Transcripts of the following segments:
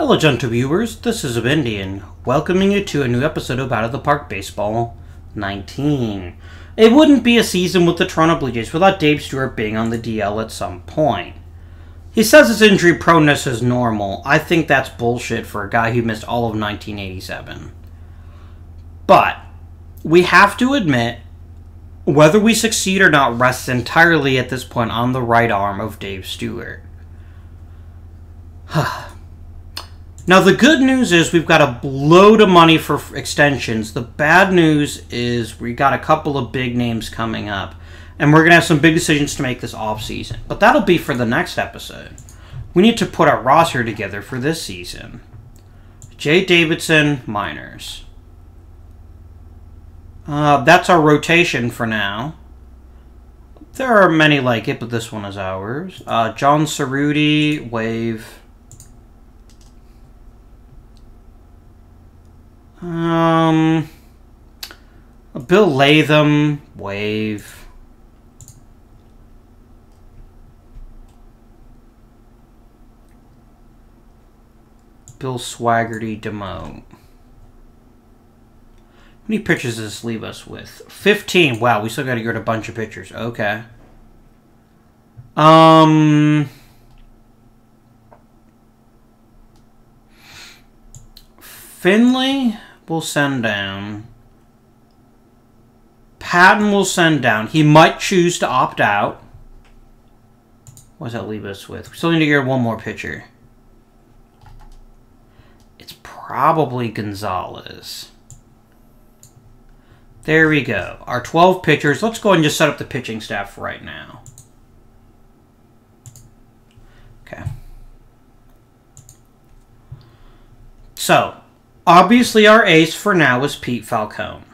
Hello, gentle viewers. This is Indian, welcoming you to a new episode of Out of the Park Baseball 19. It wouldn't be a season with the Toronto Blue Jays without Dave Stewart being on the DL at some point. He says his injury proneness is normal. I think that's bullshit for a guy who missed all of 1987. But we have to admit, whether we succeed or not rests entirely at this point on the right arm of Dave Stewart. now, the good news is we've got a load of money for extensions. The bad news is we got a couple of big names coming up. And we're going to have some big decisions to make this off season. But that'll be for the next episode. We need to put our roster together for this season. Jay Davidson, Minors. Uh, that's our rotation for now. There are many like it, but this one is ours. Uh, John Cerruti, Waive. Um, Bill Latham, Waive. Bill Swaggerty Demo. How many pictures does this leave us with? 15. Wow, we still got to get a bunch of pictures. Okay. Um... Finley will send down. Patton will send down. He might choose to opt out. What does that leave us with? We still need to get one more pitcher It's probably Gonzalez. There we go. Our 12 pitchers. Let's go ahead and just set up the pitching staff right now. Okay. So, obviously our ace for now is Pete Falcone.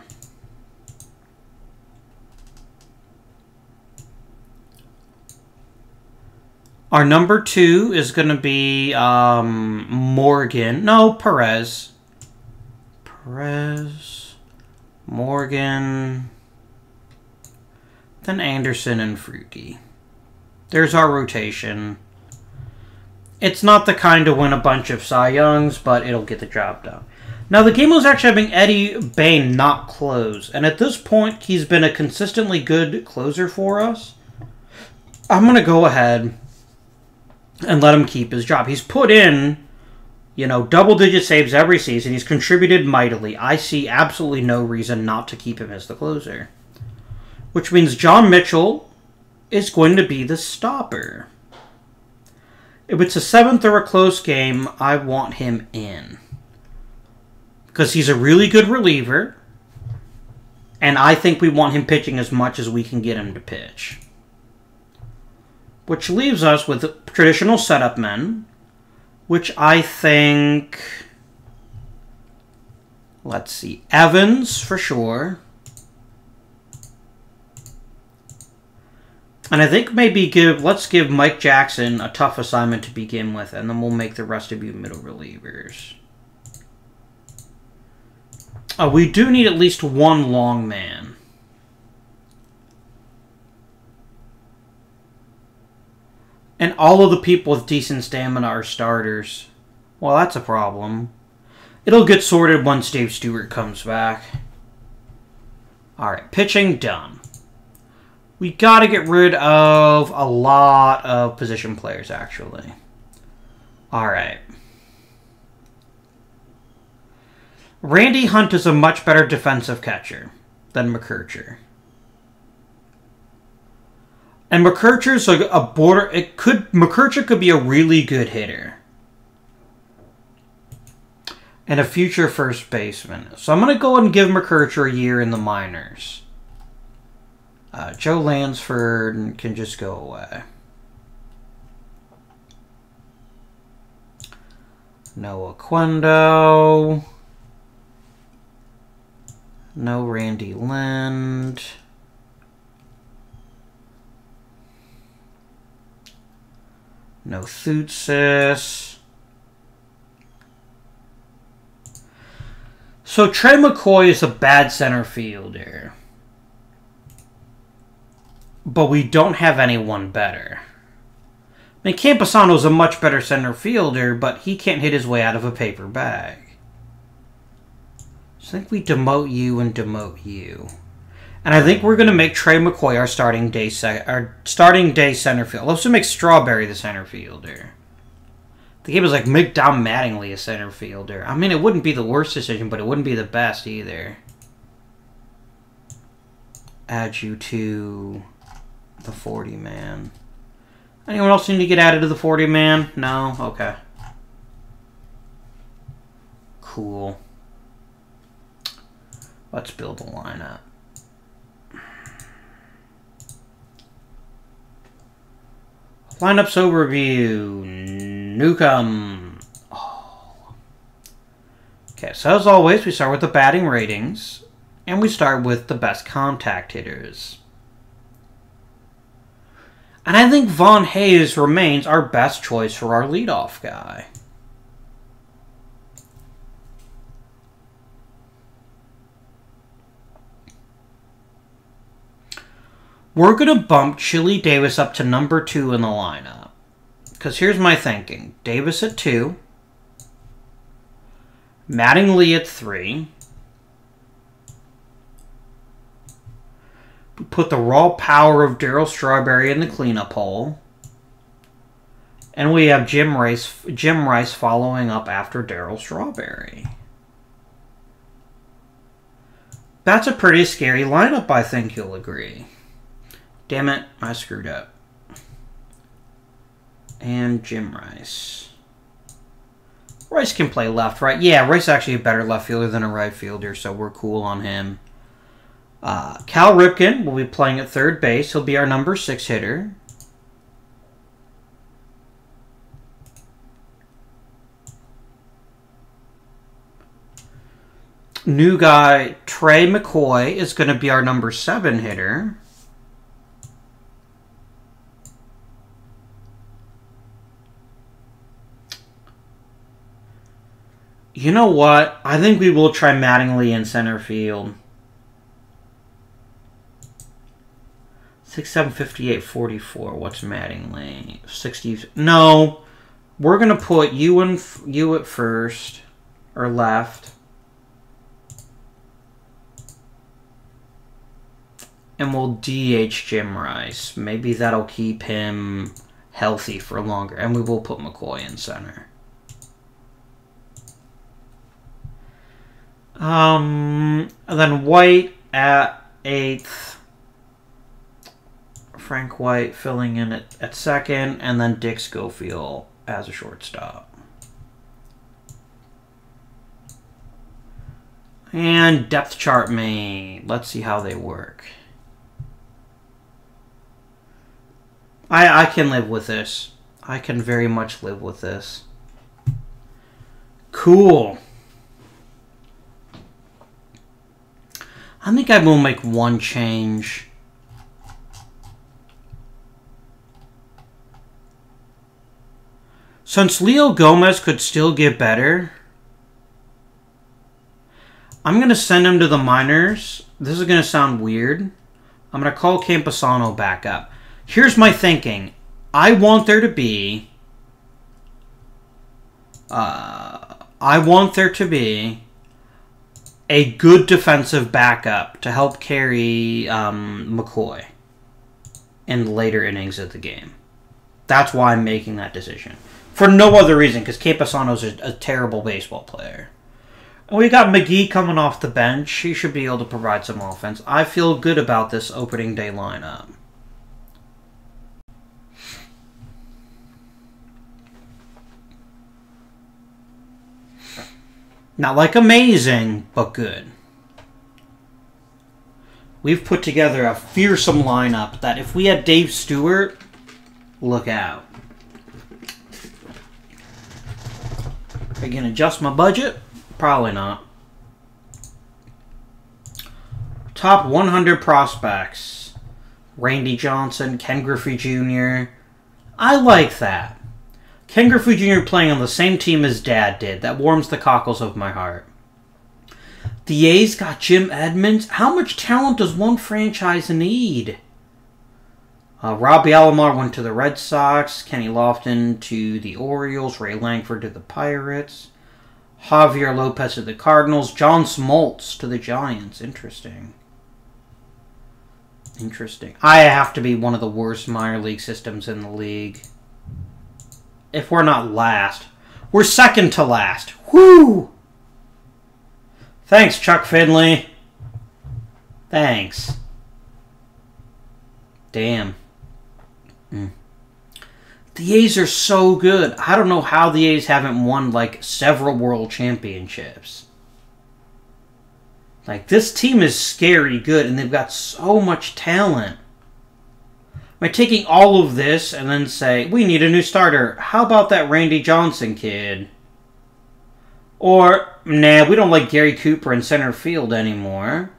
Our number two is going to be um, Morgan. No, Perez. Perez, Morgan, then Anderson and Fruity. There's our rotation. It's not the kind to win a bunch of Cy Youngs, but it'll get the job done. Now, the game was actually having Eddie Bain not close, and at this point, he's been a consistently good closer for us. I'm going to go ahead and let him keep his job. He's put in, you know, double digit saves every season. He's contributed mightily. I see absolutely no reason not to keep him as the closer. Which means John Mitchell is going to be the stopper. If it's a seventh or a close game, I want him in. Because he's a really good reliever. And I think we want him pitching as much as we can get him to pitch which leaves us with traditional setup men, which I think. Let's see. Evans, for sure. And I think maybe give let's give Mike Jackson a tough assignment to begin with, and then we'll make the rest of you middle relievers. Oh, we do need at least one long man. And all of the people with decent stamina are starters. Well, that's a problem. It'll get sorted once Dave Stewart comes back. Alright, pitching done. We gotta get rid of a lot of position players, actually. Alright. Randy Hunt is a much better defensive catcher than McKercher. And McKercher's like a border. It could McKercher could be a really good hitter and a future first baseman. So I'm gonna go and give McKercher a year in the minors. Uh, Joe Lansford can just go away. Noah Quendo. No Randy Lind. No Thutzis. So Trey McCoy is a bad center fielder. But we don't have anyone better. I mean, Campusano's a much better center fielder, but he can't hit his way out of a paper bag. I think we demote you and demote you. And I think we're going to make Trey McCoy our starting day our starting day center field. Let's just make Strawberry the center fielder. The game was like make Don Mattingly a center fielder. I mean, it wouldn't be the worst decision, but it wouldn't be the best either. Add you to the 40 man. Anyone else need to get added to the 40 man? No? Okay. Cool. Let's build a lineup. Lineups overview. Newcomb. Oh. Okay, so as always, we start with the batting ratings, and we start with the best contact hitters. And I think Von Hayes remains our best choice for our leadoff guy. We're going to bump Chili Davis up to number two in the lineup. Because here's my thinking. Davis at two. Mattingly at three. put the raw power of Darryl Strawberry in the cleanup hole. And we have Jim Rice, Jim Rice following up after Darryl Strawberry. That's a pretty scary lineup, I think you'll agree. Damn it, I screwed up. And Jim Rice. Rice can play left, right? Yeah, Rice is actually a better left fielder than a right fielder, so we're cool on him. Uh, Cal Ripken will be playing at third base. He'll be our number six hitter. New guy Trey McCoy is going to be our number seven hitter. You know what? I think we will try Mattingly in center field. Six, seven, fifty-eight, forty-four. What's Mattingly? Sixty. No, we're gonna put you and you at first or left, and we'll DH Jim Rice. Maybe that'll keep him healthy for longer, and we will put McCoy in center. Um, then White at eighth. Frank White filling in at, at second, and then Dick Schofield as a shortstop. And depth chart me. Let's see how they work. I I can live with this. I can very much live with this. Cool. I think I will make one change. Since Leo Gomez could still get better, I'm going to send him to the minors. This is going to sound weird. I'm going to call Campusano back up. Here's my thinking. I want there to be... Uh, I want there to be a good defensive backup to help carry um, McCoy in later innings of the game. That's why I'm making that decision for no other reason because Campusano's a, a terrible baseball player. And we got McGee coming off the bench. He should be able to provide some offense. I feel good about this opening day lineup. Not like amazing, but good. We've put together a fearsome lineup that if we had Dave Stewart, look out. I can adjust my budget? Probably not. Top 100 prospects. Randy Johnson, Ken Griffey Jr. I like that. Ken Griffey Jr. playing on the same team as Dad did. That warms the cockles of my heart. The A's got Jim Edmonds. How much talent does one franchise need? Uh, Robbie Alomar went to the Red Sox. Kenny Lofton to the Orioles. Ray Lankford to the Pirates. Javier Lopez to the Cardinals. John Smoltz to the Giants. Interesting. Interesting. I have to be one of the worst minor league systems in the league. If we're not last. We're second to last. Whoo! Thanks, Chuck Finley. Thanks. Damn. Mm. The A's are so good. I don't know how the A's haven't won like several world championships. Like this team is scary good and they've got so much talent. By taking all of this and then say, we need a new starter. How about that Randy Johnson kid? Or, nah, we don't like Gary Cooper in center field anymore.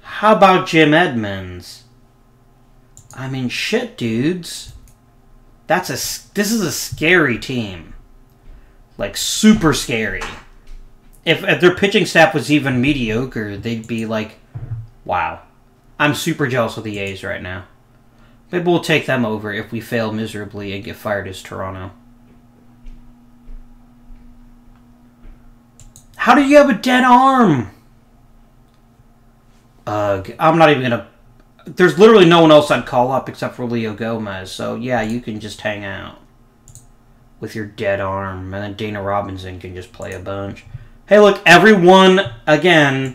How about Jim Edmonds? I mean, shit, dudes. That's a this is a scary team. Like super scary. If if their pitching staff was even mediocre, they'd be like, wow. I'm super jealous of the A's right now. Maybe we'll take them over if we fail miserably and get fired as Toronto. How do you have a dead arm? Ugh, I'm not even gonna there's literally no one else I'd call up except for Leo Gomez. So yeah, you can just hang out with your dead arm, and then Dana Robinson can just play a bunch. Hey, look, everyone again.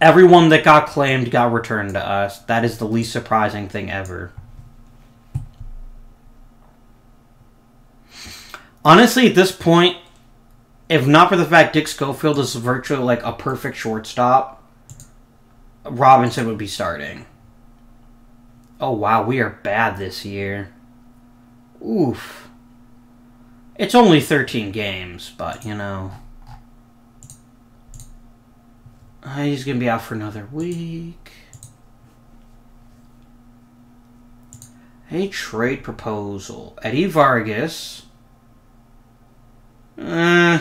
Everyone that got claimed got returned to us. That is the least surprising thing ever. Honestly, at this point, if not for the fact Dick Schofield is virtually like a perfect shortstop, Robinson would be starting. Oh wow, we are bad this year. Oof. It's only 13 games, but you know. Uh, he's going to be out for another week. A trade proposal. Eddie Vargas. Uh,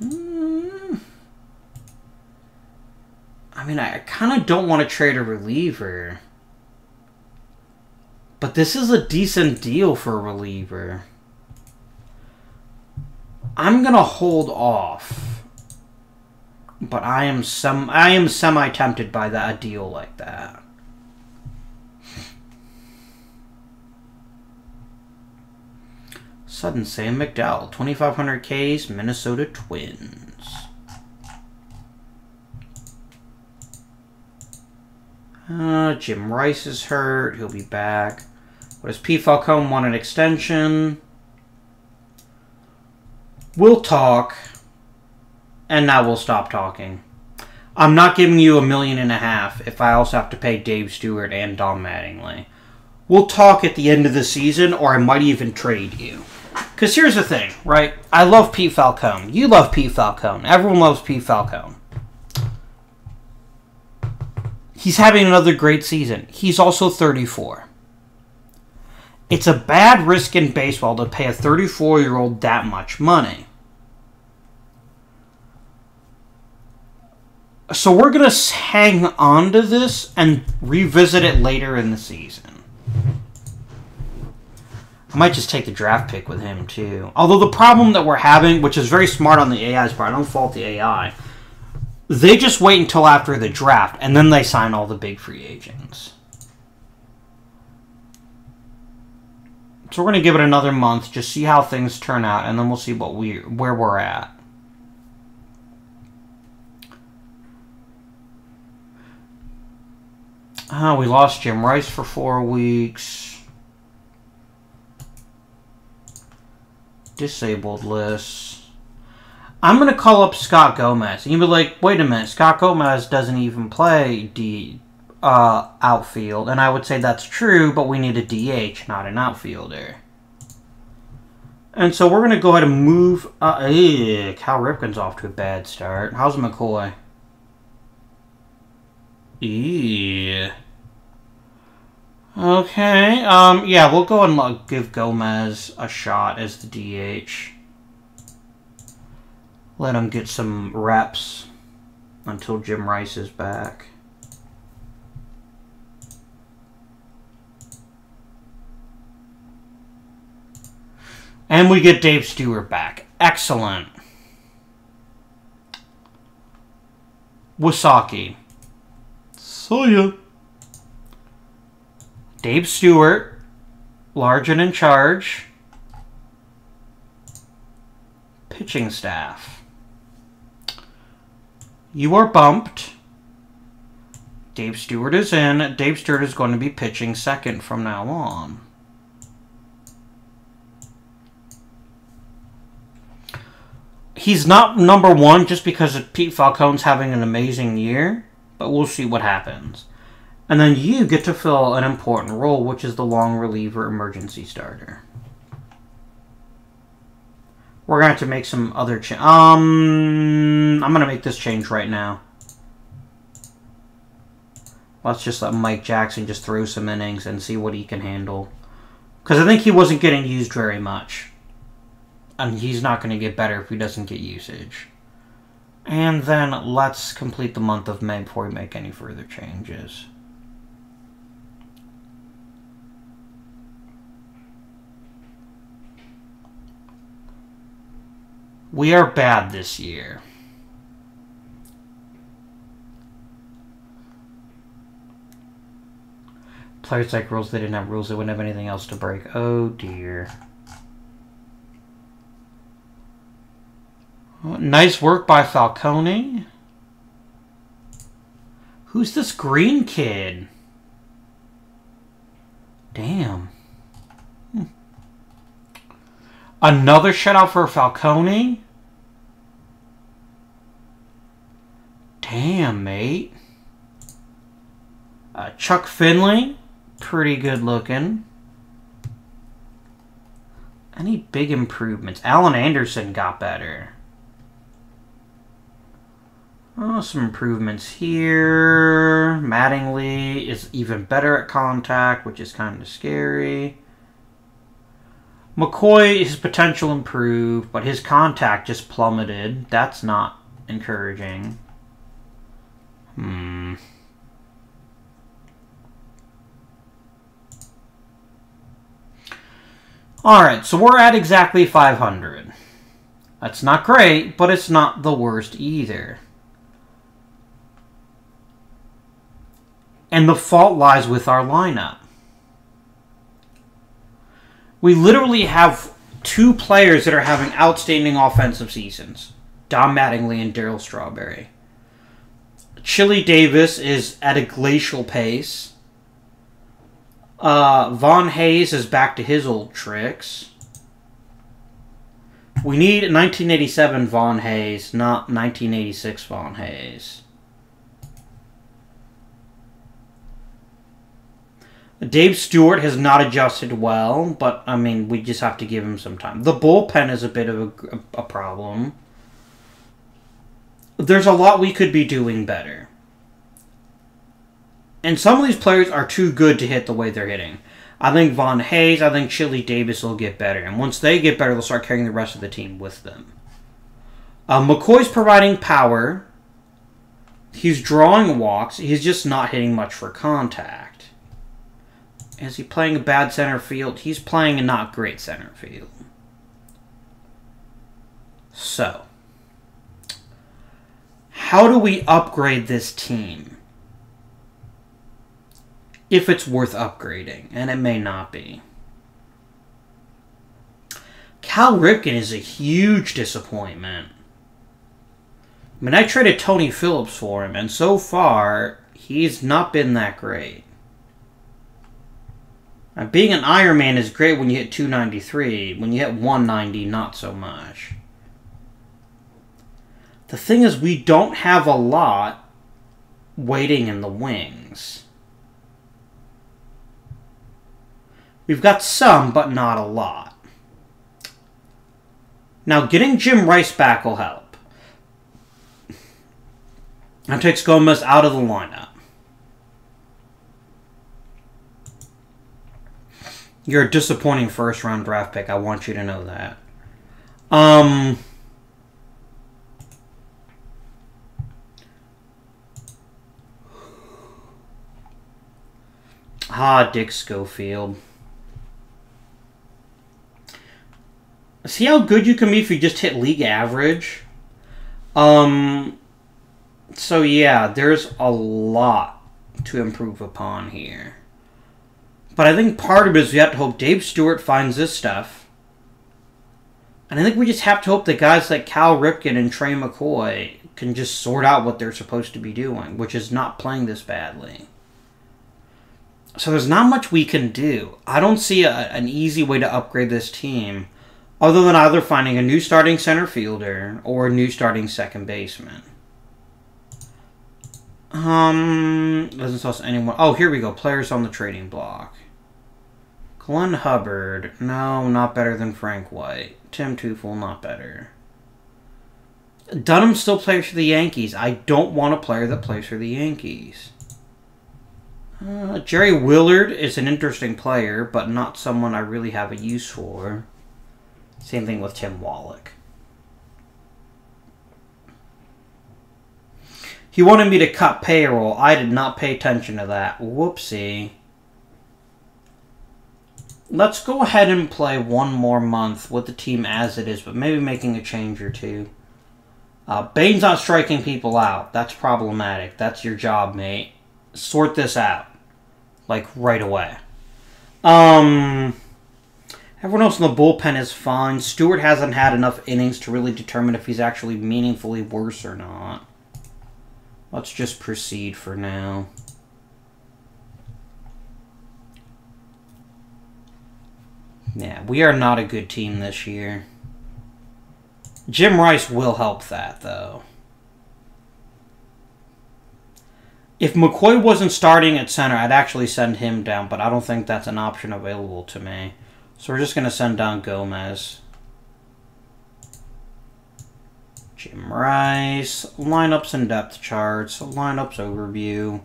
I mean, I kind of don't want to trade a reliever. But this is a decent deal for a reliever. I'm going to hold off. But I am some I am semi tempted by that a deal like that. Sudden Sam McDowell, 2500 Ks, Minnesota Twins. Uh, Jim Rice is hurt. He'll be back. What does P. Falcone want an extension? We'll talk. And now we'll stop talking. I'm not giving you a million and a half if I also have to pay Dave Stewart and Don Mattingly. We'll talk at the end of the season, or I might even trade you. Because here's the thing, right? I love P. Falcone. You love P. Falcone. Everyone loves P. Falcone. He's having another great season. He's also 34. It's a bad risk in baseball to pay a 34 year old that much money. So we're going to hang on to this and revisit it later in the season. I might just take the draft pick with him too. Although the problem that we're having, which is very smart on the AI's part, I don't fault the AI, they just wait until after the draft and then they sign all the big free agents. So we're going to give it another month, just see how things turn out, and then we'll see what we where we're at. Oh, we lost Jim Rice for four weeks. Disabled list. I'm going to call up Scott Gomez. And you'll be like, wait a minute, Scott Gomez doesn't even play D uh, outfield. And I would say that's true, but we need a DH, not an outfielder. And so we're going to go ahead and move. Uh, ew, Cal Ripken's off to a bad start. How's McCoy? Yeah. Okay, um, yeah, we'll go and give Gomez a shot as the DH. Let him get some reps until Jim Rice is back. And we get Dave Stewart back. Excellent. Wasaki. So ya. Dave Stewart, large and in charge. Pitching staff. You are bumped. Dave Stewart is in. Dave Stewart is going to be pitching second from now on. He's not number one just because Pete Falcone's having an amazing year, but we'll see what happens. And then you get to fill an important role, which is the long reliever emergency starter. We're going to have to make some other change. Um, I'm going to make this change right now. Let's just let Mike Jackson just throw some innings and see what he can handle. Because I think he wasn't getting used very much. And he's not going to get better if he doesn't get usage. And then let's complete the month of May before we make any further changes. We are bad this year. Players like rules, they didn't have rules, they wouldn't have anything else to break. Oh dear. Nice work by Falcone. Who's this green kid? Damn. Hmm. Another shutout for Falcone? Damn, mate. Uh, Chuck Finley? Pretty good looking. Any big improvements? Alan Anderson got better. Oh, some improvements here. Mattingly is even better at contact, which is kind of scary. McCoy, his potential improved, but his contact just plummeted. That's not encouraging. Hmm. Alright, so we're at exactly 500. That's not great, but it's not the worst either. And the fault lies with our lineup. We literally have two players that are having outstanding offensive seasons Don Mattingly and Darryl Strawberry. Chili Davis is at a glacial pace. Uh, Von Hayes is back to his old tricks. We need 1987 Von Hayes, not 1986 Von Hayes. Dave Stewart has not adjusted well, but I mean, we just have to give him some time. The bullpen is a bit of a, a problem. There's a lot we could be doing better. And some of these players are too good to hit the way they're hitting. I think Von Hayes, I think Chili Davis will get better. And once they get better, they'll start carrying the rest of the team with them. Uh, McCoy's providing power. He's drawing walks. He's just not hitting much for contact. Is he playing a bad center field? He's playing a not great center field. So, how do we upgrade this team? If it's worth upgrading, and it may not be. Cal Ripken is a huge disappointment. I mean, I traded Tony Phillips for him, and so far, he's not been that great. Being an Iron Man is great when you hit 293. When you hit 190, not so much. The thing is, we don't have a lot waiting in the wings. We've got some, but not a lot. Now, getting Jim Rice back will help. That takes Gomez out of the lineup. You're a disappointing first round draft pick. I want you to know that. Um. Ah, Dick Schofield. see how good you can be if you just hit league average. Um. So yeah, there's a lot to improve upon here. But I think part of it is we have to hope Dave Stewart finds this stuff. And I think we just have to hope that guys like Cal Ripken and Trey McCoy can just sort out what they're supposed to be doing, which is not playing this badly. So there's not much we can do. I don't see a, an easy way to upgrade this team other than either finding a new starting center fielder or a new starting second baseman. Um, doesn't tell us anyone. Oh, here we go. Players on the trading block. Glenn Hubbard. No, not better than Frank White. Tim Teufel, not better. Dunham still plays for the Yankees. I don't want a player that plays for the Yankees. Uh, Jerry Willard is an interesting player, but not someone I really have a use for. Same thing with Tim Wallach. He wanted me to cut payroll. I did not pay attention to that. Whoopsie. Let's go ahead and play one more month with the team as it is, but maybe making a change or two. Uh, Bane's not striking people out. That's problematic. That's your job, mate. Sort this out. Like, right away. Um... Everyone else in the bullpen is fine. Stewart hasn't had enough innings to really determine if he's actually meaningfully worse or not. Let's just proceed for now. Yeah, we are not a good team this year. Jim Rice will help that, though. If McCoy wasn't starting at center, I'd actually send him down, but I don't think that's an option available to me. So we're just going to send down Gomez. Jim Rice, lineups and depth charts, lineups overview.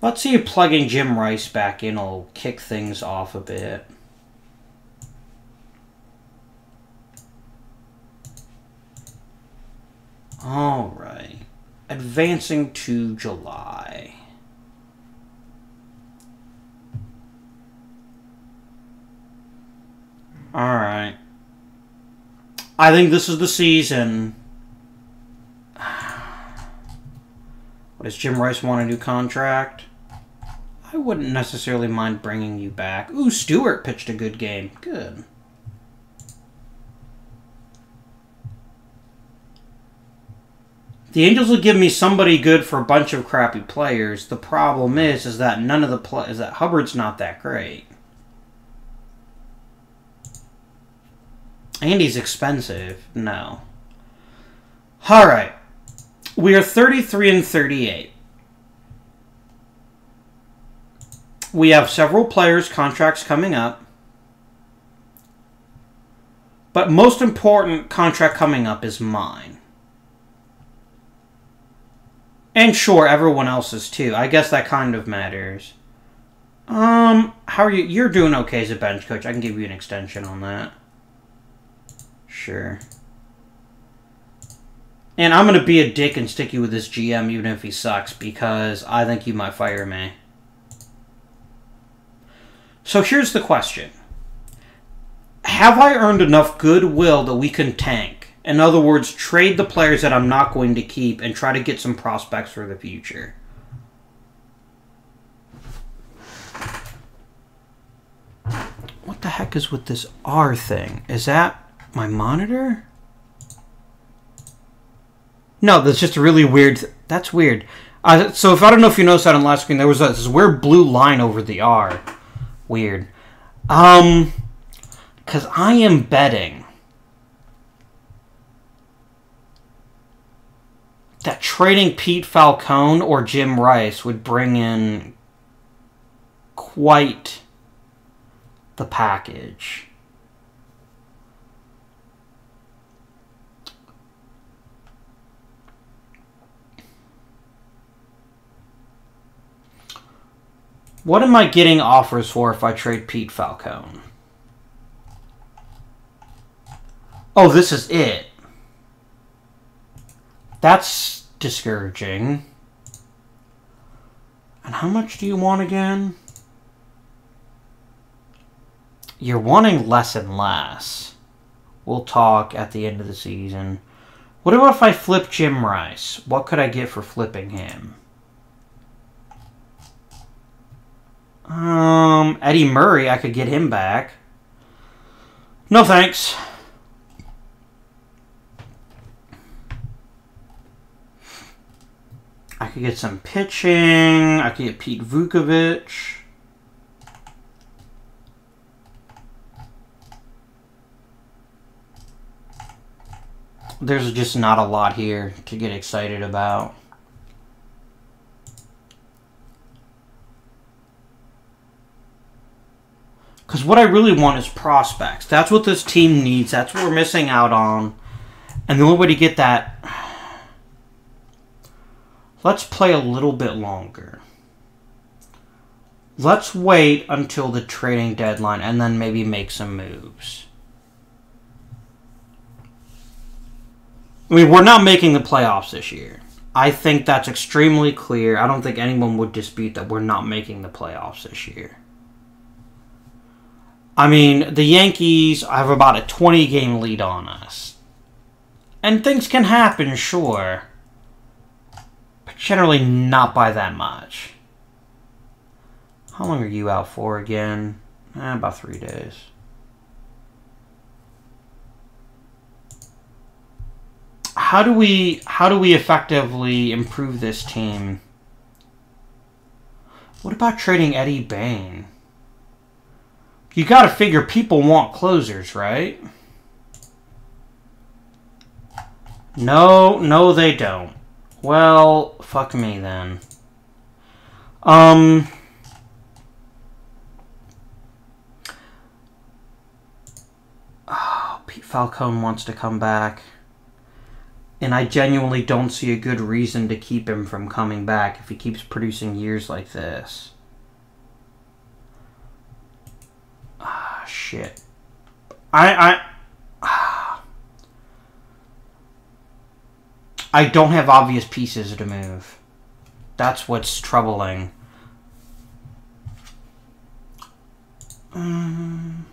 Let's see if plugging Jim Rice back in will kick things off a bit. All right. Advancing to July. All right. I think this is the season. What does Jim Rice want a new contract? I wouldn't necessarily mind bringing you back. Ooh, Stewart pitched a good game. Good. The Angels will give me somebody good for a bunch of crappy players. The problem is, is that none of the play is that Hubbard's not that great. Andy's expensive. No. All right. We are 33 and 38. We have several players' contracts coming up. But most important contract coming up is mine. And sure, everyone else's too. I guess that kind of matters. Um, how are you? You're doing okay as a bench coach. I can give you an extension on that. Sure. And I'm going to be a dick and stick you with this GM even if he sucks because I think you might fire me. So here's the question. Have I earned enough goodwill that we can tank? In other words, trade the players that I'm not going to keep and try to get some prospects for the future. What the heck is with this R thing? Is that my monitor? No, that's just a really weird. That's weird. Uh, so if I don't know if you noticed that on last screen, there was a, this weird blue line over the R. Weird. Um, because I am betting that trading Pete Falcone or Jim Rice would bring in quite the package. What am I getting offers for if I trade Pete Falcone? Oh, this is it. That's discouraging. And how much do you want again? You're wanting less and less. We'll talk at the end of the season. What about if I flip Jim Rice? What could I get for flipping him? Um, Eddie Murray, I could get him back. No thanks. I could get some pitching. I could get Pete Vuckovich. There's just not a lot here to get excited about. Because what I really want is prospects. That's what this team needs. That's what we're missing out on. And the only way to get that Let's play a little bit longer. Let's wait until the trading deadline and then maybe make some moves. I mean, we're not making the playoffs this year. I think that's extremely clear. I don't think anyone would dispute that we're not making the playoffs this year. I mean, the Yankees have about a 20 game lead on us. And things can happen, sure generally not by that much. How long are you out for again? Eh, about three days. How do we how do we effectively improve this team? What about trading Eddie Bain? You got to figure people want closers, right? No, no, they don't. Well, fuck me then. Um... Oh, Pete Falcone wants to come back. And I genuinely don't see a good reason to keep him from coming back if he keeps producing years like this. Ah, shit. I, I, I don't have obvious pieces to move. That's what's troubling. Um,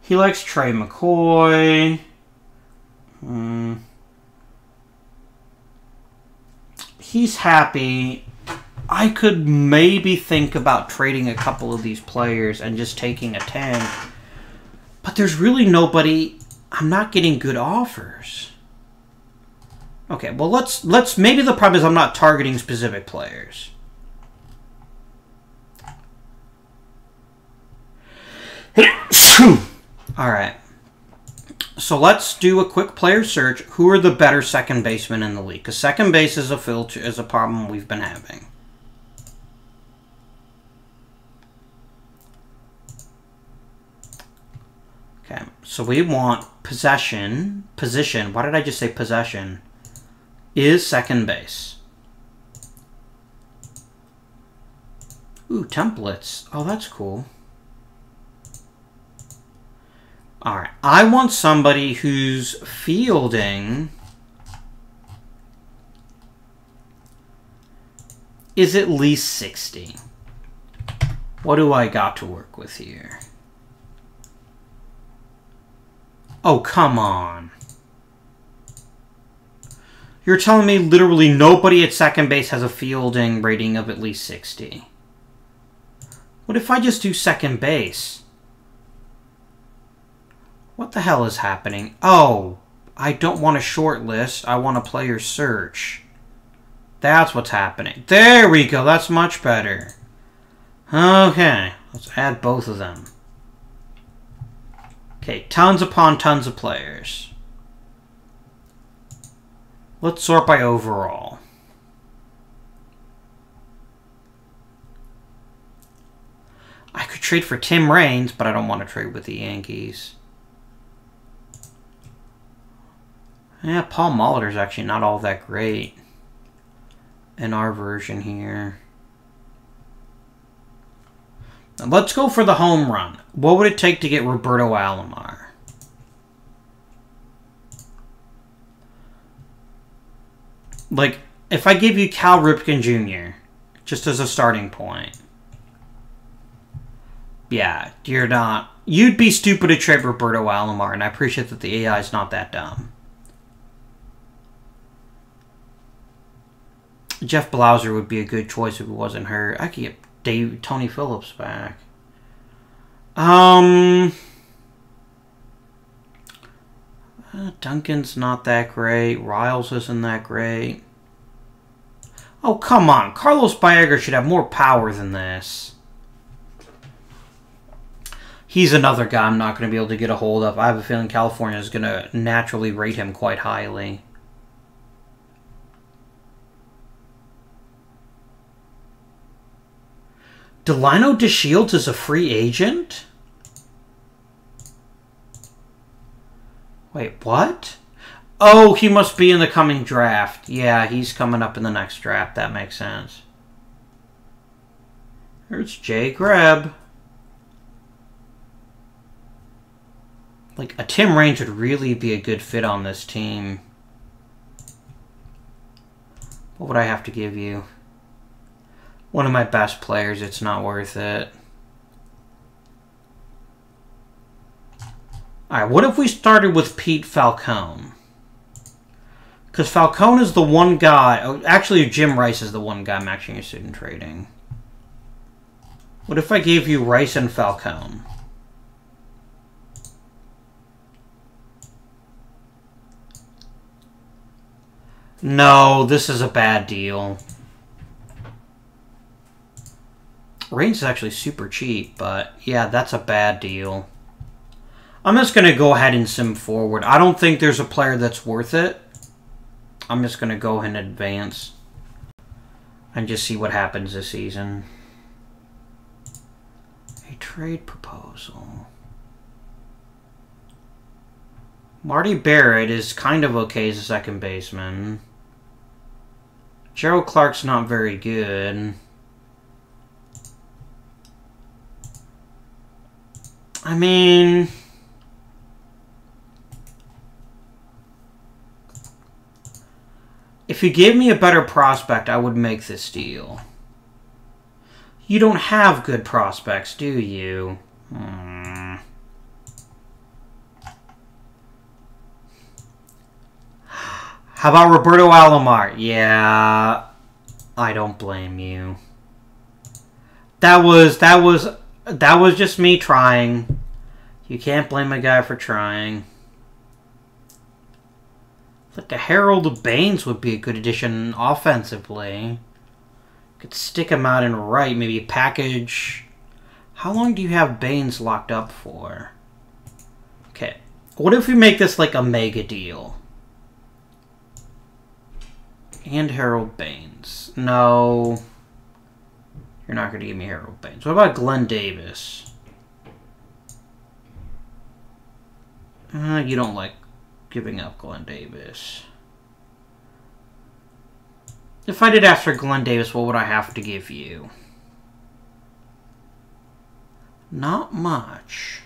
he likes Trey McCoy. Um, he's happy. I could maybe think about trading a couple of these players and just taking a tank. But there's really nobody. I'm not getting good offers. Okay, well let's let's maybe the problem is I'm not targeting specific players. All right. So let's do a quick player search. Who are the better second basemen in the league? Because second base is a filter is a problem we've been having. Okay, so we want possession, position. Why did I just say possession? Is second base. Ooh, templates. Oh, that's cool. Alright, I want somebody who's fielding is at least 60. What do I got to work with here? Oh, come on. You're telling me literally nobody at second base has a fielding rating of at least 60. What if I just do second base? What the hell is happening? Oh, I don't want a short list. I want a player search. That's what's happening. There we go. That's much better. Okay, let's add both of them. Okay, tons upon tons of players. Let's sort by overall. I could trade for Tim Raines, but I don't want to trade with the Yankees. Yeah, Paul Molitor's actually not all that great in our version here. Now let's go for the home run. What would it take to get Roberto Alomar? Like if I give you Cal Ripken Jr. just as a starting point, Yeah, you're not. You'd be stupid to trade Roberto Alomar, and I appreciate that the AI is not that dumb. Jeff Blauser would be a good choice if it wasn't her. I could get Dave Tony Phillips back. Um, uh, Duncan's not that great. Riles isn't that great. Oh come on, Carlos Baerga should have more power than this. He's another guy I'm not going to be able to get a hold of. I have a feeling California is going to naturally rate him quite highly. Delino DeShields is a free agent? Wait, what? Oh, he must be in the coming draft. Yeah, he's coming up in the next draft. That makes sense. There's Jay Greb. Like, a Tim Raines would really be a good fit on this team. What would I have to give you? one of my best players, it's not worth it. Alright, what if we started with Pete Falcone? Because Falcone is the one guy... Oh, actually, Jim Rice is the one guy I'm actually interested in trading. What if I gave you Rice and Falcone? No, this is a bad deal. Raines is actually super cheap, but yeah, that's a bad deal. I'm just going to go ahead and sim forward. I don't think there's a player that's worth it. I'm just going to go ahead and advance and just see what happens this season. A trade proposal. Marty Barrett is kind of okay as a second baseman. Gerald Clark's not very good. I mean... If you gave me a better prospect, I would make this deal. You don't have good prospects, do you? Hmm. How about Roberto Alomar? Yeah, I don't blame you. That was that was that was just me trying. You can't blame a guy for trying. Like a Harold Baines would be a good addition offensively. Could stick him out in right, maybe package. How long do you have Baines locked up for? Okay. What if we make this like a mega deal? And Harold Baines. No. You're not going to give me Harold Baines. What about Glenn Davis? Uh, you don't like giving up Glenn Davis. If I did ask for Glenn Davis, what would I have to give you? Not much.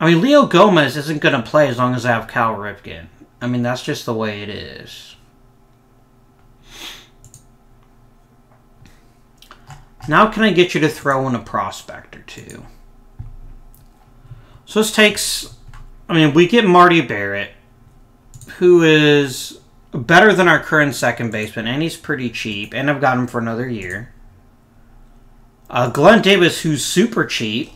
I mean, Leo Gomez isn't going to play as long as I have Cal Ripken. I mean, that's just the way it is. Now can I get you to throw in a prospect or two? So this takes... I mean, we get Marty Barrett, who is better than our current second baseman, and he's pretty cheap, and I've got him for another year. Uh, Glenn Davis, who's super cheap,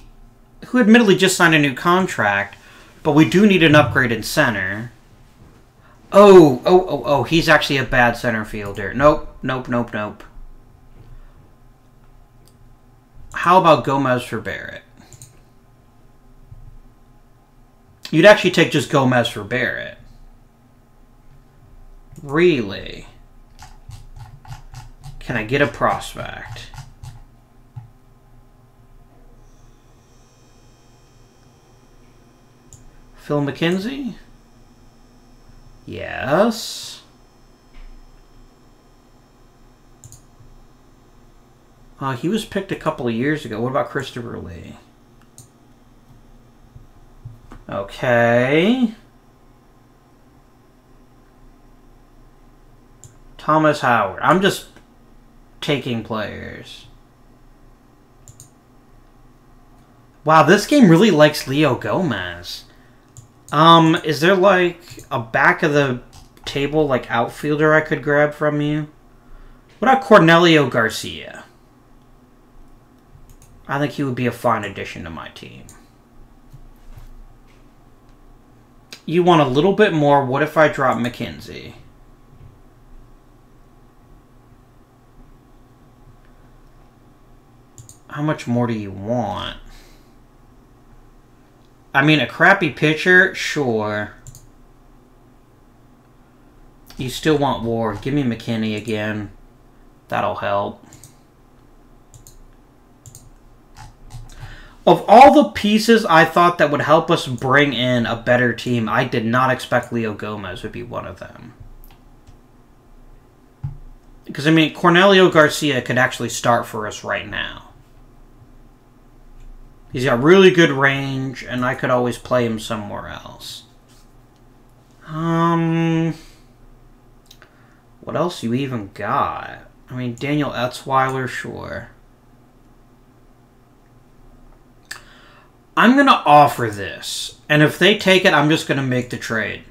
who admittedly just signed a new contract, but we do need an upgrade in center. Oh, oh, oh, oh, he's actually a bad center fielder. Nope, nope, nope, nope. How about Gomez for Barrett? You'd actually take just Gomez for Barrett. Really? Can I get a prospect? Phil McKenzie? Yes. Uh, he was picked a couple of years ago. What about Christopher Lee? Okay. Thomas Howard. I'm just taking players. Wow, this game really likes Leo Gomez. Um, is there like a back of the table like outfielder I could grab from you? What about Cornelio Garcia? I think he would be a fine addition to my team. You want a little bit more. What if I drop McKenzie? How much more do you want? I mean, a crappy pitcher? Sure. You still want war. Give me McKinney again. That'll help. Of all the pieces I thought that would help us bring in a better team, I did not expect Leo Gomez would be one of them. Because, I mean, Cornelio Garcia could actually start for us right now. He's got really good range, and I could always play him somewhere else. Um, what else you even got? I mean, Daniel Etzweiler, sure. I'm going to offer this. And if they take it, I'm just going to make the trade.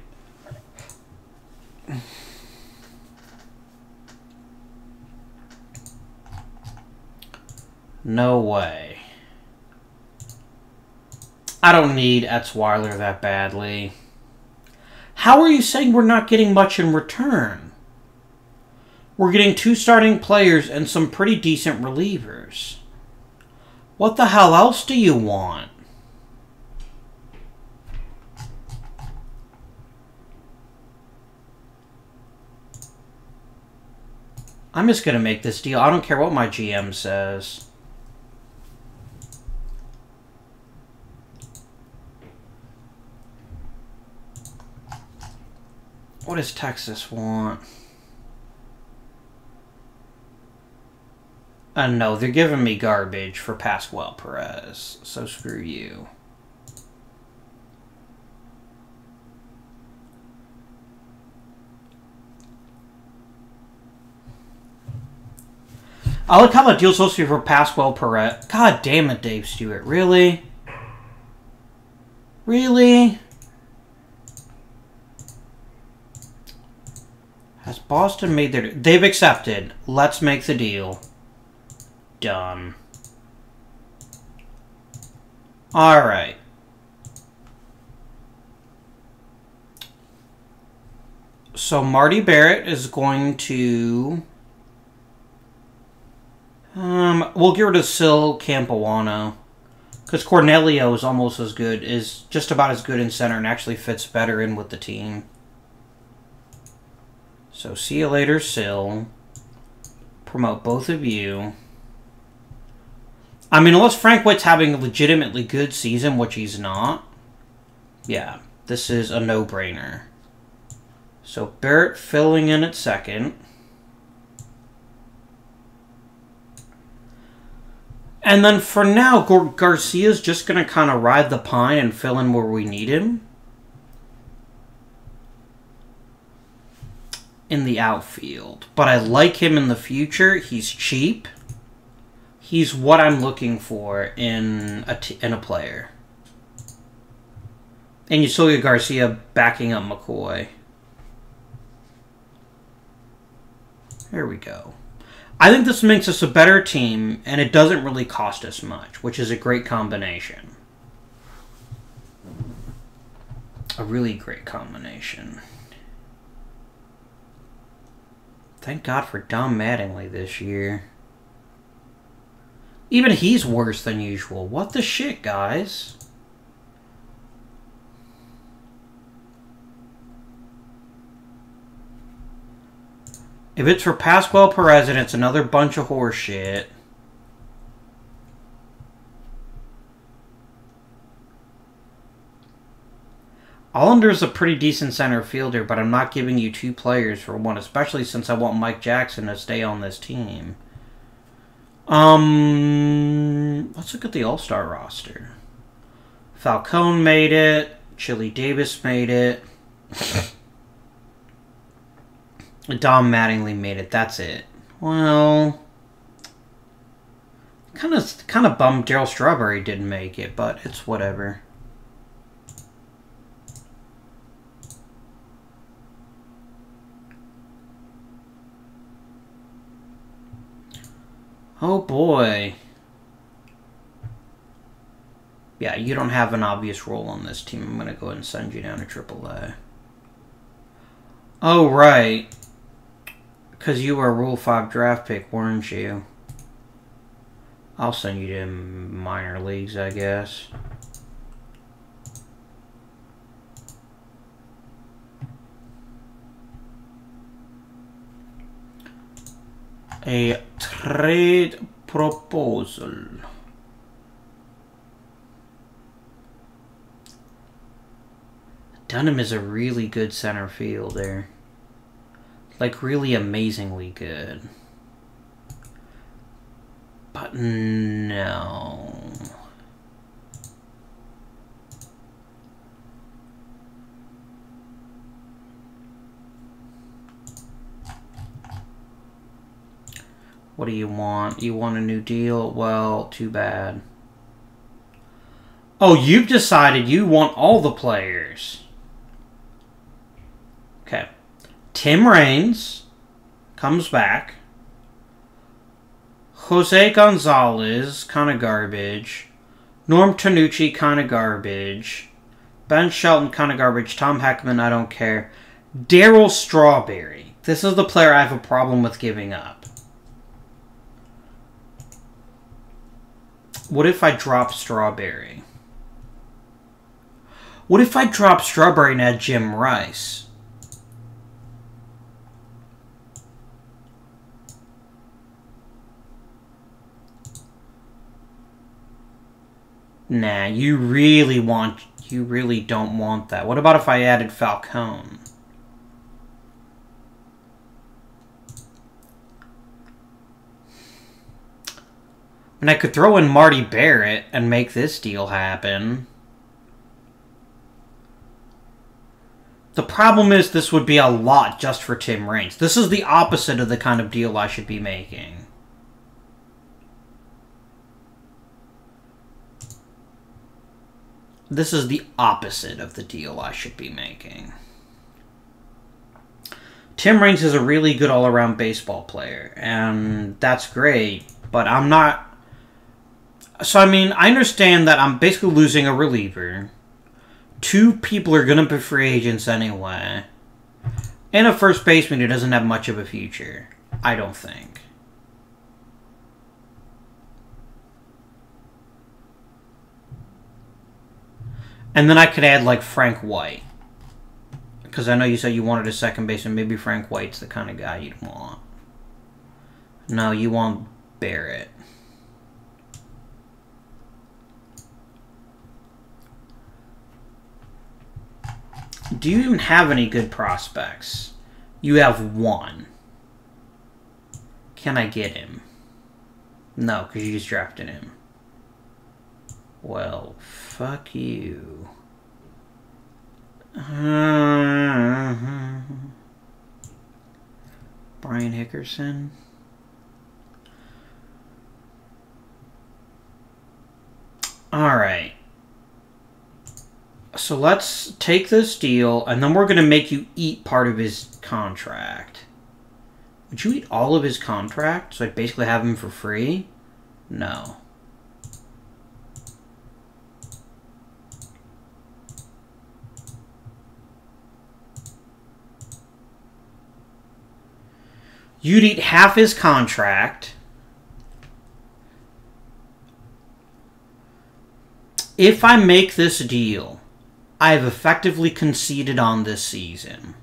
No way. I don't need Etzweiler that badly. How are you saying we're not getting much in return? We're getting two starting players and some pretty decent relievers. What the hell else do you want? I'm just going to make this deal. I don't care what my GM says. What does Texas want? Uh, no, they're giving me garbage for Pascual Perez, so screw you. I like how the deal's be for Pascual Perez. God damn it, Dave Stewart. Really? Really? Has Boston made their... They've accepted. Let's make the deal. Done. Alright. So Marty Barrett is going to... Um, we'll get rid of Sil Campusano. Because Cornelio is almost as good, is just about as good in center and actually fits better in with the team. So see you later, Sil. Promote both of you. I mean, unless Frank White's having a legitimately good season, which he's not. Yeah, this is a no-brainer. So Barrett filling in at second. And then for now, Gar Garcia's just going to kind of ride the pine and fill in where we need him. In the outfield. But I like him in the future. He's cheap. He's what I'm looking for in a, t in a player. And you get Garcia backing up McCoy. There we go. I think this makes us a better team, and it doesn't really cost us much, which is a great combination. A really great combination. Thank God for Don Mattingly this year. Even he's worse than usual. What the shit, guys? If it's for Pascual Perez and it's another bunch of horseshit. shit. Ollinger's a pretty decent center fielder, but I'm not giving you two players for one, especially since I want Mike Jackson to stay on this team. Um, let's look at the All-Star roster. Falcone made it. Chili Davis made it. Don Mattingly made it. That's it. Well, Kind of, kind of bummed Darryl Strawberry didn't make it, but it's whatever. Oh boy. Yeah, you don't have an obvious role on this team. I'm going to go ahead and send you down to AAA. Oh, right. Because you were a Rule 5 draft pick, weren't you? I'll send you to minor leagues, I guess. A trade proposal. Dunham is a really good center fielder. Like, really amazingly good. But no. What do you want? You want a new deal? Well, too bad. Oh, you've decided you want all the players. Okay. Tim Raines comes back. Jose Gonzalez, kind of garbage. Norm Tanucci, kind of garbage. Ben Shelton, kind of garbage. Tom Heckman, I don't care. Darryl Strawberry. This is the player I have a problem with giving up. What if I drop Strawberry? What if I drop Strawberry and add Jim Rice? Nah, you really want... You really don't want that. What about if I added Falcone? And I could throw in Marty Barrett and make this deal happen. The problem is this would be a lot just for Tim Raines. This is the opposite of the kind of deal I should be making. This is the opposite of the deal I should be making. Tim Raines is a really good all-around baseball player, and that's great, but I'm not... So, I mean, I understand that I'm basically losing a reliever. Two people are going to be free agents anyway. And a first baseman who doesn't have much of a future. I don't think. And then I could add, like, Frank White. Because I know you said you wanted a second baseman. Maybe Frank White's the kind of guy you'd want. No, you want Barrett. Do you even have any good prospects? You have one. Can I get him? No, because you just drafted him. Well, fuck you. Brian Hickerson. All right. So let's take this deal, and then we're going to make you eat part of his contract. Would you eat all of his contract? So I'd basically have him for free? No. You'd eat half his contract. If I make this deal, I have effectively conceded on this season.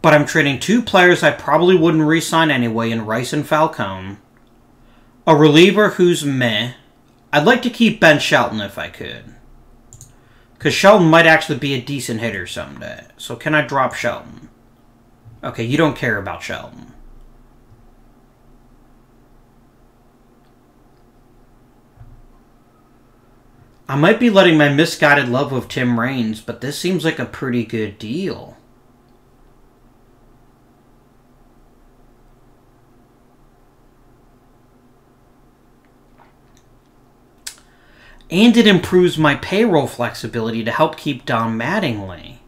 But I'm trading two players I probably wouldn't re-sign anyway in Rice and Falcone. A reliever who's meh. I'd like to keep Ben Shelton if I could. Because Shelton might actually be a decent hitter someday. So can I drop Shelton? Okay, you don't care about Shelton. I might be letting my misguided love of Tim Raines, but this seems like a pretty good deal. And it improves my payroll flexibility to help keep Don Mattingly.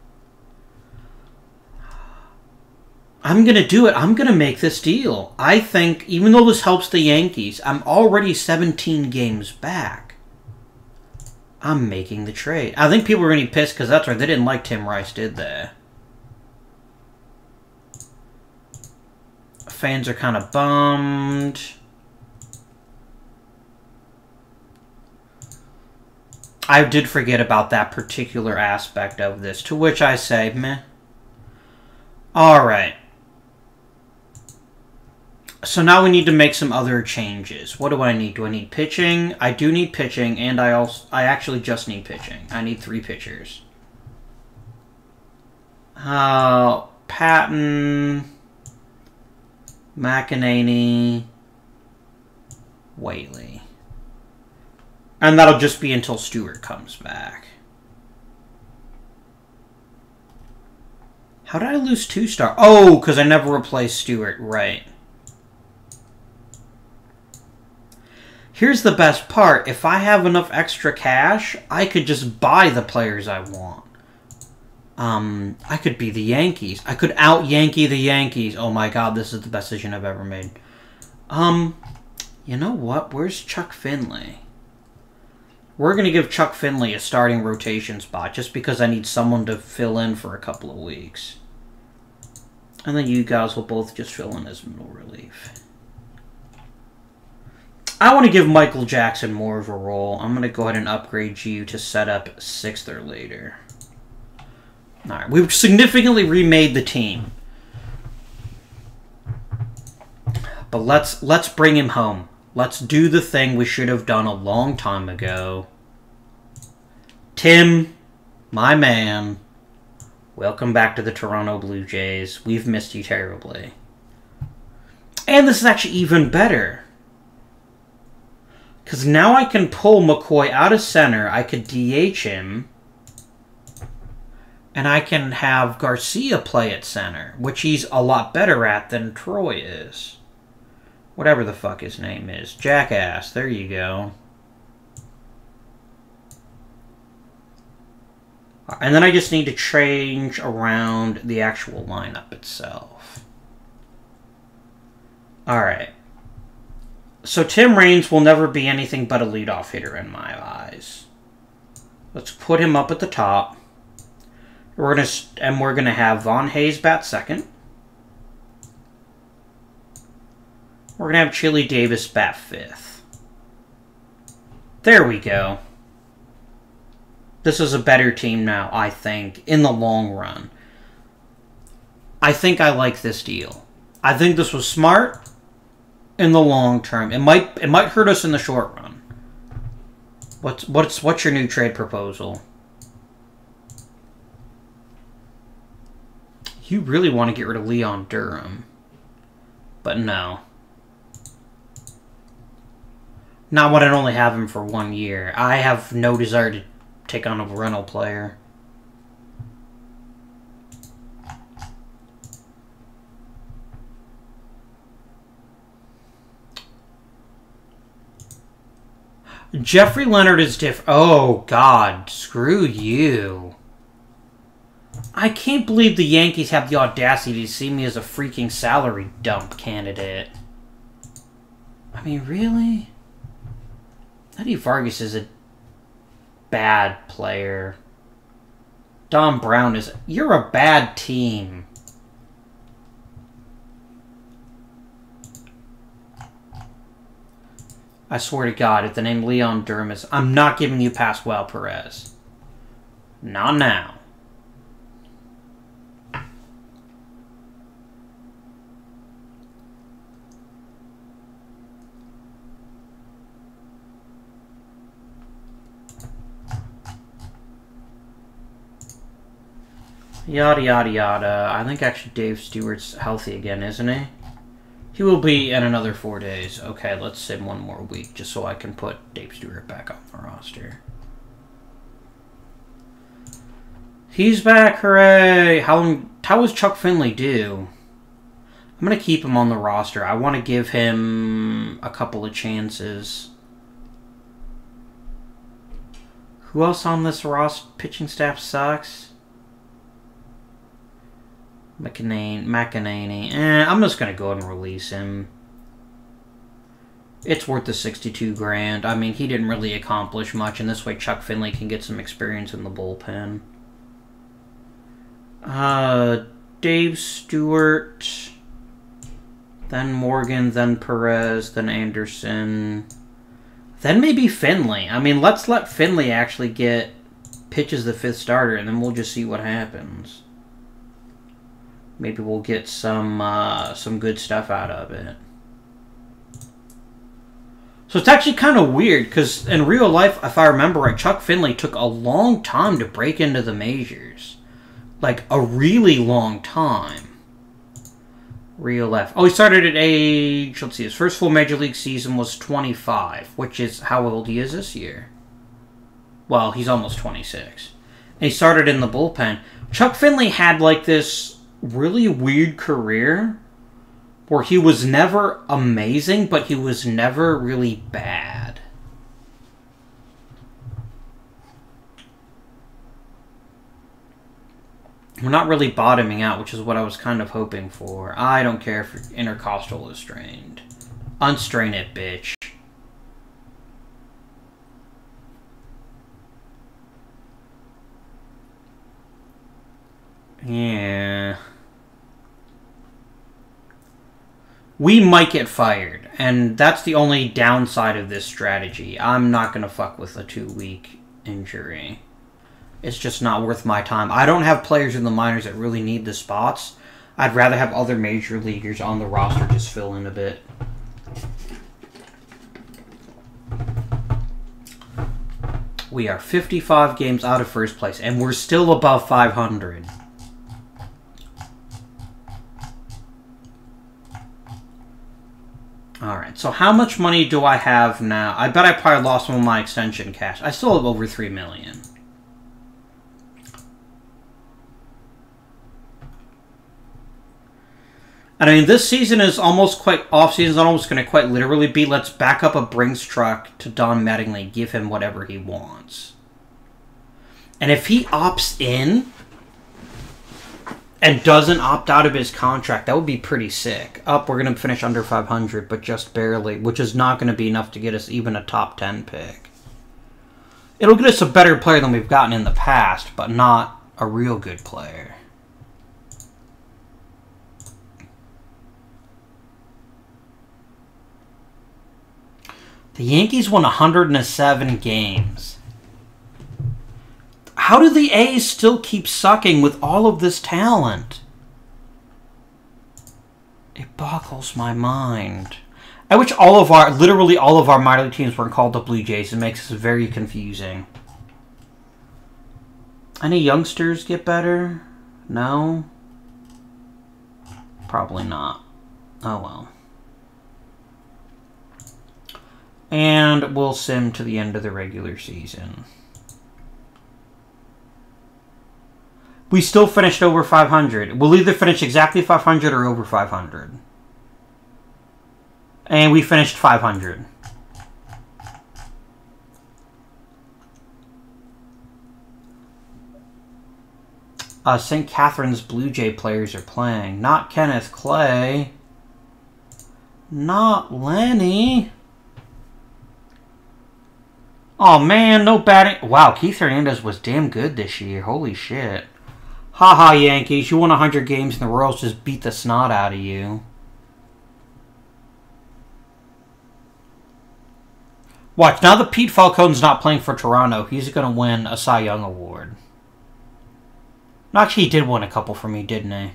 I'm going to do it. I'm going to make this deal. I think, even though this helps the Yankees, I'm already 17 games back. I'm making the trade. I think people are going to be pissed because that's right. They didn't like Tim Rice, did they? Fans are kind of bummed. I did forget about that particular aspect of this, to which I say, meh. Alright. So now we need to make some other changes. What do I need? Do I need pitching? I do need pitching, and I also I actually just need pitching. I need three pitchers. Uh, Patton, McEnany, Whaley. And that'll just be until Stewart comes back. How did I lose two star? Oh, because I never replaced Stewart. Right. Here's the best part. If I have enough extra cash, I could just buy the players I want. Um, I could be the Yankees. I could out Yankee the Yankees. Oh my god, this is the best decision I've ever made. Um, you know what? Where's Chuck Finley? We're going to give Chuck Finley a starting rotation spot just because I need someone to fill in for a couple of weeks. And then you guys will both just fill in as middle relief. I want to give Michael Jackson more of a role. I'm going to go ahead and upgrade you to set up sixth or later. Alright, we've significantly remade the team. But let's let's bring him home. Let's do the thing we should have done a long time ago. Tim, my man, welcome back to the Toronto Blue Jays. We've missed you terribly. And this is actually even better. Because now I can pull McCoy out of center. I could DH him. And I can have Garcia play at center, which he's a lot better at than Troy is whatever the fuck his name is. Jackass. There you go. And then I just need to change around the actual lineup itself. Alright. So Tim Raines will never be anything but a leadoff hitter in my eyes. Let's put him up at the top. We're gonna and we're gonna have Von Hayes bat second. We're going to have Chili Davis bat fifth. There we go. This is a better team now, I think, in the long run. I think I like this deal. I think this was smart in the long term. It might it might hurt us in the short run. What's what's what's your new trade proposal? You really want to get rid of Leon Durham. But no. Not when I only have him for one year. I have no desire to take on a rental player. Jeffrey Leonard is different. Oh, God. Screw you. I can't believe the Yankees have the audacity to see me as a freaking salary dump candidate. I mean, really? Eddie Vargas is a bad player. Don Brown is... You're a bad team. I swear to God, if the name Leon Durham is... I'm not giving you Pascual Perez. Not now. Yada yada yada. I think actually Dave Stewart's healthy again, isn't he? He will be in another four days. Okay, let's sim one more week just so I can put Dave Stewart back on the roster. He's back, hooray! How how was Chuck Finley do? I'm gonna keep him on the roster. I want to give him a couple of chances. Who else on this Ross pitching staff sucks? McNane, McEnany. Eh, I'm just gonna go ahead and release him. It's worth the 62 grand. I mean, he didn't really accomplish much, and this way Chuck Finley can get some experience in the bullpen. Uh, Dave Stewart, then Morgan, then Perez, then Anderson, then maybe Finley. I mean, let's let Finley actually get pitches the fifth starter, and then we'll just see what happens. Maybe we'll get some uh, some good stuff out of it. So it's actually kind of weird because in real life, if I remember right, Chuck Finley took a long time to break into the majors. Like a really long time. Real life. Oh, he started at age, let's see, his first full major league season was 25, which is how old he is this year. Well, he's almost 26. And he started in the bullpen. Chuck Finley had like this really weird career where he was never amazing, but he was never really bad. We're not really bottoming out, which is what I was kind of hoping for. I don't care if intercostal is strained. Unstrain it, bitch. Yeah. we might get fired, and that's the only downside of this strategy. I'm not going to fuck with a two week injury. It's just not worth my time. I don't have players in the minors that really need the spots. I'd rather have other major leaguers on the roster just fill in a bit. We are 55 games out of first place, and we're still above 500. Alright, so how much money do I have now? I bet I probably lost some of my extension cash. I still have over three million. I mean, this season is almost quite off season is almost going to quite literally be let's back up a Brinks truck to Don Mattingly, give him whatever he wants. And if he opts in, and doesn't opt out of his contract, that would be pretty sick. Up, we're going to finish under 500, but just barely, which is not going to be enough to get us even a top 10 pick. It'll get us a better player than we've gotten in the past, but not a real good player. The Yankees won 107 games. How do the A's still keep sucking with all of this talent? It boggles my mind. I wish all of our, literally all of our minor league teams weren't called the Blue Jays. It makes this very confusing. Any youngsters get better? No? Probably not. Oh well. And we'll sim to the end of the regular season. We still finished over 500. We'll either finish exactly 500 or over 500. And we finished 500. Uh, St. Catharines Blue Jay players are playing. Not Kenneth Clay. Not Lenny. Oh man, no batting. Wow, Keith Hernandez was damn good this year. Holy shit. Ha ha, Yankees, you won 100 games and the Royals just beat the snot out of you. Watch, now that Pete Falcone's not playing for Toronto, he's going to win a Cy Young Award. Actually, he did win a couple for me, didn't he?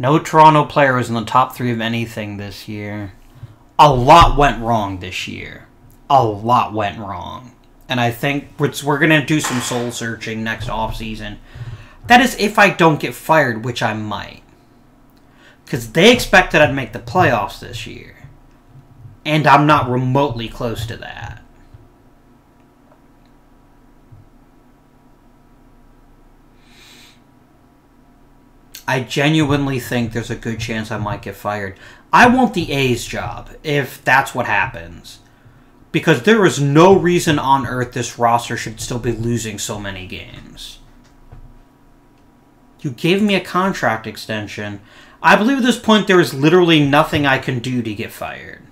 No Toronto player was in the top three of anything this year. A lot went wrong this year a lot went wrong. And I think we're going to do some soul searching next off season. That is if I don't get fired, which I might. Because they expected I'd make the playoffs this year. And I'm not remotely close to that. I genuinely think there's a good chance I might get fired. I want the A's job if that's what happens. Because there is no reason on earth this roster should still be losing so many games. You gave me a contract extension. I believe at this point there is literally nothing I can do to get fired.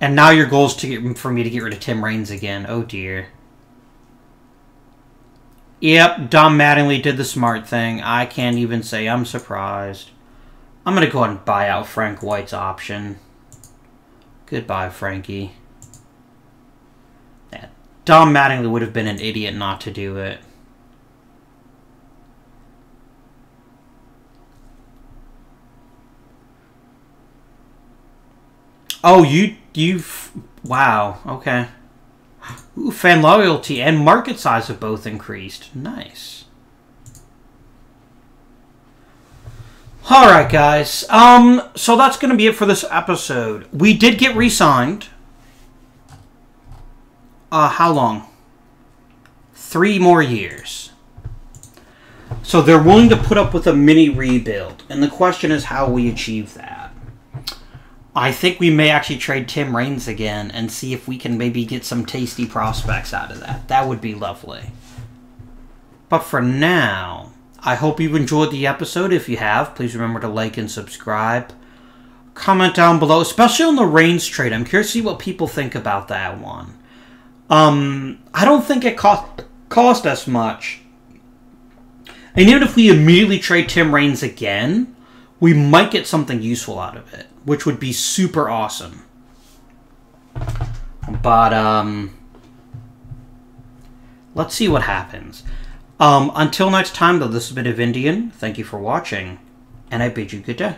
And now your goal is to get for me to get rid of Tim Raines again. Oh dear. Yep, Don Mattingly did the smart thing. I can't even say I'm surprised. I'm going to go ahead and buy out Frank White's option. Goodbye, Frankie. Don Mattingly would have been an idiot not to do it. Oh, you you've wow. Okay. Ooh, fan loyalty and market size have both increased. Nice. All right, guys. Um, so that's going to be it for this episode. We did get re-signed. Uh, how long? Three more years. So they're willing to put up with a mini rebuild, and the question is how we achieve that. I think we may actually trade Tim Raines again and see if we can maybe get some tasty prospects out of that. That would be lovely. But for now, I hope you enjoyed the episode. If you have, please remember to like and subscribe. Comment down below, especially on the Raines trade. I'm curious to see what people think about that one. Um, I don't think it cost cost us much. And even if we immediately trade Tim Raines again, we might get something useful out of it which would be super awesome. But um, let's see what happens. Um, until next time, though, this has been Avindian. Thank you for watching, and I bid you good day.